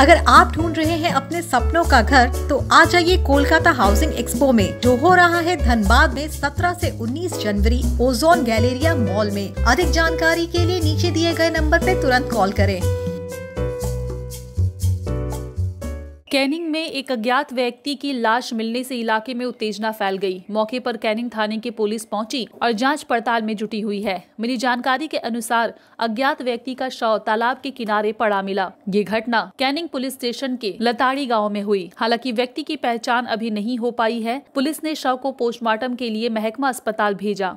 अगर आप ढूंढ रहे हैं अपने सपनों का घर तो आ जाइए कोलकाता हाउसिंग एक्सपो में, जो हो रहा है धनबाद में 17 से 19 जनवरी ओजोन गैलेरिया मॉल में। अधिक जानकारी के लिए नीचे दिए गए नंबर पर तुरंत कॉल करें। कैनिंग में एक अज्ञात व्यक्ति की लाश मिलने से इलाके में उत्तेजना फैल गई। मौके पर कैनिंग थाने की पुलिस पहुँची और जाँच पड़ताल में जुटी हुई है। मिली जानकारी के अनुसार अज्ञात व्यक्ति का शव तालाब के किनारे पड़ा मिला। ये घटना कैनिंग पुलिस स्टेशन के लताड़ी गाँव में हुई। हालाँकि व्यक्ति की पहचान अभी नहीं हो पाई है। पुलिस ने शव को पोस्टमार्टम के लिए महकमा अस्पताल भेजा।